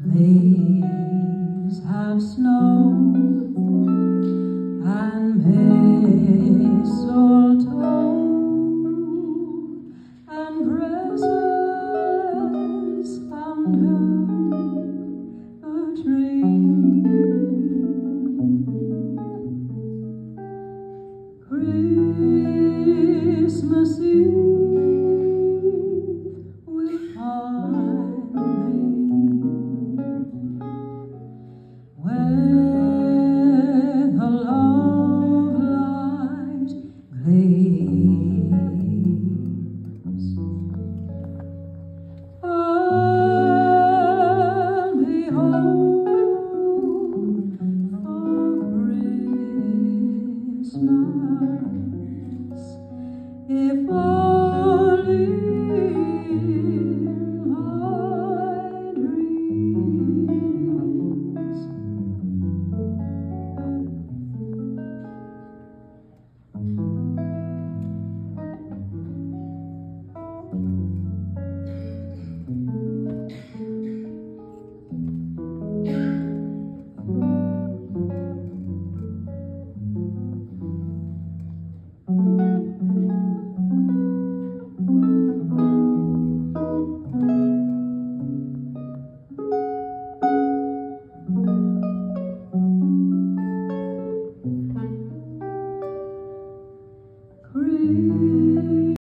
Please have snow and mistletoe Christmas Eve will find me where the love light gleams. If only